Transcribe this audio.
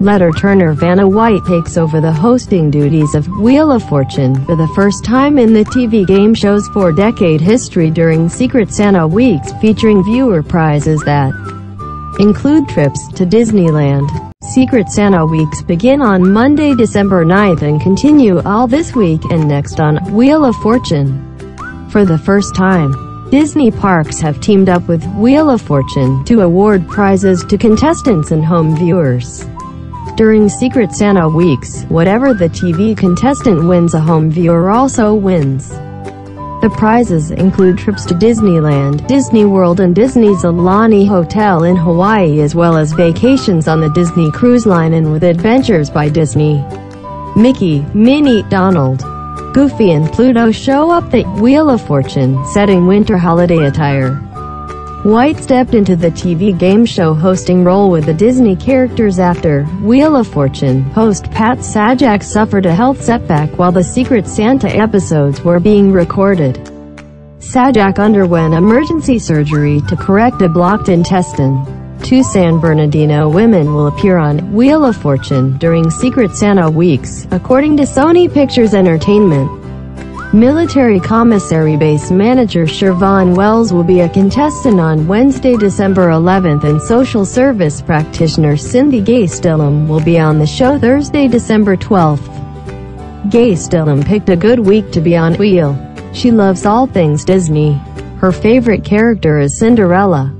Letter-Turner Vanna White takes over the hosting duties of Wheel of Fortune for the first time in the TV game show's four-decade history during Secret Santa weeks featuring viewer prizes that include trips to Disneyland. Secret Santa weeks begin on Monday, December 9th and continue all this week and next on Wheel of Fortune. For the first time, Disney parks have teamed up with Wheel of Fortune to award prizes to contestants and home viewers. During Secret Santa weeks, whatever the TV contestant wins a home viewer also wins. The prizes include trips to Disneyland, Disney World and Disney's Aulani Hotel in Hawaii as well as vacations on the Disney Cruise Line and with Adventures by Disney. Mickey, Minnie, Donald, Goofy and Pluto show up the Wheel of Fortune, setting winter holiday attire. White stepped into the TV game show hosting role with the Disney characters after Wheel of Fortune. Host Pat Sajak suffered a health setback while the Secret Santa episodes were being recorded. Sajak underwent emergency surgery to correct a blocked intestine. Two San Bernardino women will appear on Wheel of Fortune during Secret Santa weeks, according to Sony Pictures Entertainment. Military Commissary Base Manager Shervon Wells will be a contestant on Wednesday, December 11th and Social Service Practitioner Cindy Gay will be on the show Thursday, December 12th. Gay picked a good week to be on Wheel. She loves all things Disney. Her favorite character is Cinderella.